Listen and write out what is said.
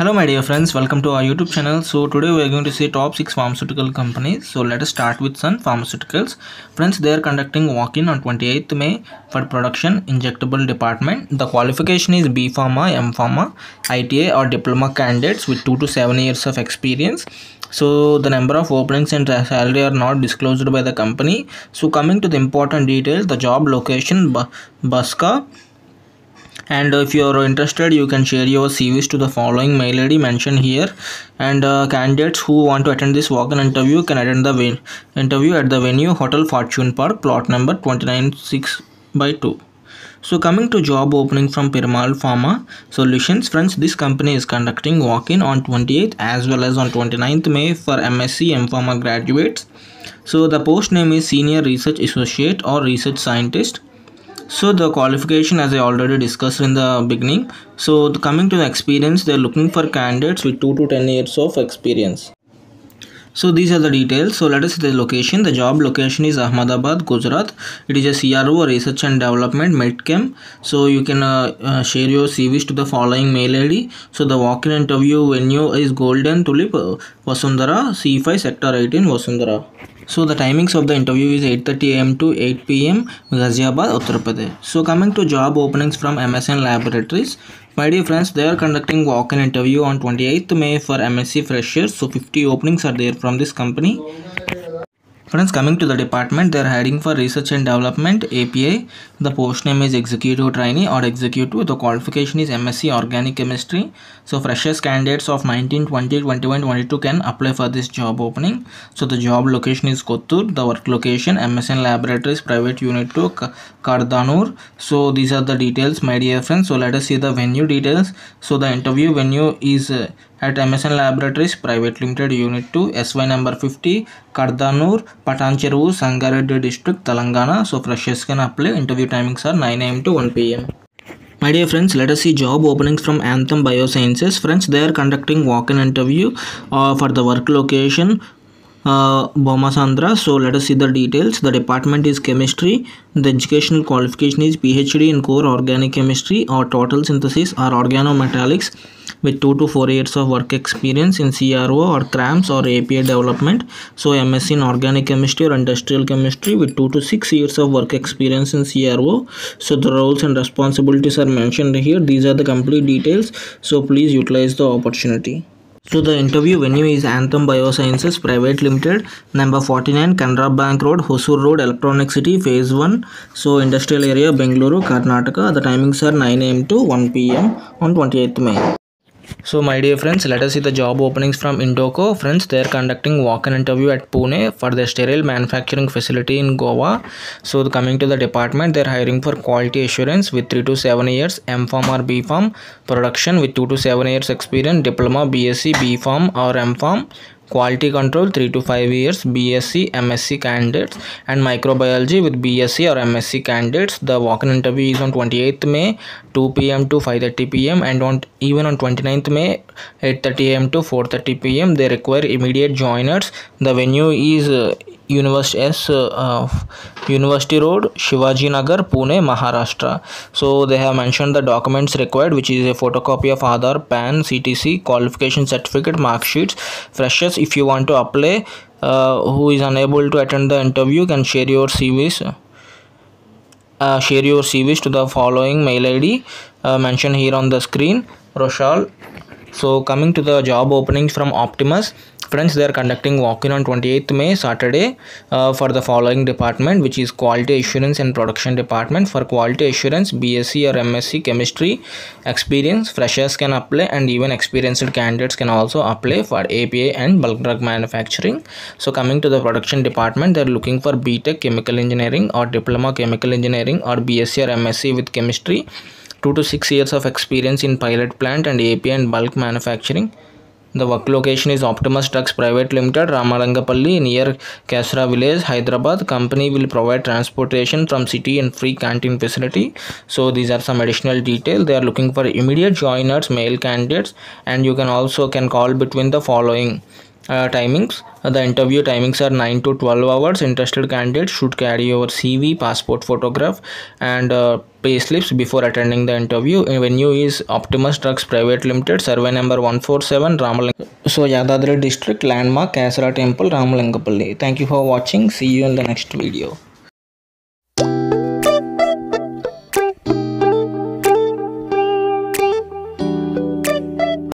Hello my dear friends, welcome to our YouTube channel. So today we are going to see top 6 pharmaceutical companies. So let us start with Sun Pharmaceuticals. Friends, they are conducting walk-in on 28th May for production injectable department. The qualification is B Pharma, M Pharma, ITI or diploma candidates with 2 to 7 years of experience. So the number of openings and salary are not disclosed by the company. So coming to the important details, the job location, Baska, and if you are interested you can share your cvs to the following mail id mentioned here. And uh, candidates who want to attend this walk-in interview can attend the interview at the venue hotel fortune park plot number 296 by 2 so coming to job opening from Piramal Pharma Solutions, friends, this company is conducting walk-in on 28th as well as on 29th May for MSc M Pharma graduates. So the post name is Senior Research Associate or Research Scientist so the qualification as i already discussed in the beginning so the, coming to the experience they're looking for candidates with 2 to 10 years of experience. So these are the details. So let us see the location. The job location is ahmedabad gujarat. It is a cro research and development medchem. So you can uh, uh, share your cvs to the following mail id so the walk-in interview venue is golden tulip uh, vasundhara c5 sector 18 vasundhara so the timings of the interview is 8:30 am to 8 pm Ghaziabad, Uttar Pradesh. So coming to job openings from MSN Laboratories, my dear friends, they are conducting walk-in interview on 28th May for MSc freshers. So 50 openings are there from this company. Friends, coming to the department, they are hiring for research and development API. The post name is executive trainee or executive. The qualification is MSc organic chemistry. So freshers candidates of 19, 20, 21, 22 can apply for this job opening. So the job location is Kothur. The work location MSN Laboratories Private Unit to Kardanur. So these are the details, my dear friends. So let us see the venue details. So the interview venue is uh, at MSN Laboratories Private Limited Unit 2 SY number 50 Kardanur Patancheru Sangareddy District Telangana. So freshers can apply. Interview timings are 9 am to 1 pm my dear friends, let us see job openings from Anthem Biosciences. Friends, they are conducting walk-in interview uh, for the work location uh, Bomasandra. So let us see the details. The department is chemistry. The educational qualification is PhD in core organic chemistry or total synthesis or organometallics with 2 to 4 years of work experience in CRO or CRAMS or API development. So MSc in organic chemistry or industrial chemistry with 2 to 6 years of work experience in CRO. So the roles and responsibilities are mentioned here. These are the complete details. So please utilize the opportunity. So the interview venue is Anthem Biosciences Private Limited, number 49 Canara Bank Road, Hosur Road, Electronic City, Phase 1. So industrial area, Bengaluru, Karnataka. The timings are 9 am to 1 pm on 28th May. So my dear friends, let us see the job openings from Indoco. Friends, they are conducting walk-in interview at Pune for their sterile manufacturing facility in Goa. So coming to the department, they are hiring for quality assurance with 3 to 7 years M Pharm or B Pharm, production with 2 to 7 years experience, diploma, BSc, B Pharm or M Pharm, quality control 3 to 5 years bsc msc candidates and microbiology with bsc or msc candidates. The walk-in interview is on 28th may 2 pm to 5:30 pm and on even on 29th may 8:30 am to 4:30 pm they require immediate joiners. The venue is uh, University S uh, University Road, Shivaji Nagar, Pune, Maharashtra. So they have mentioned the documents required, which is a photocopy of Aadhaar, PAN, CTC, qualification certificate, mark sheets. Freshers, if you want to apply, uh, who is unable to attend the interview, can share your CVs. Uh, share your CVs to the following mail ID uh, mentioned here on the screen. Rochelle. So coming to the job openings from Optimus, friends they are conducting walk-in on 28th May Saturday uh, for the following department which is quality assurance and production department for quality assurance BSc or MSc chemistry experience freshers can apply and even experienced candidates can also apply for API and bulk drug manufacturing so coming to the production department they are looking for BTech chemical engineering or diploma chemical engineering or BSc or MSc with chemistry 2 to 6 years of experience in pilot plant and API and bulk manufacturing. The work location is Optimus Drugs Private Limited, Ramalingapalli, near Kasra Village, Hyderabad. Company will provide transportation from city and free canteen facility. So these are some additional detail. They are looking for immediate joiners, male candidates, and you can also can call between the following uh, timings. Uh, the interview timings are 9 to 12 hours. Interested candidates should carry your cv passport photograph and uh, pay slips before attending the interview. Venue is optimus drugs private limited survey number 147 ramaling so yadadri district landmark kasara temple ramalingapalli thank you for watching. See you in the next video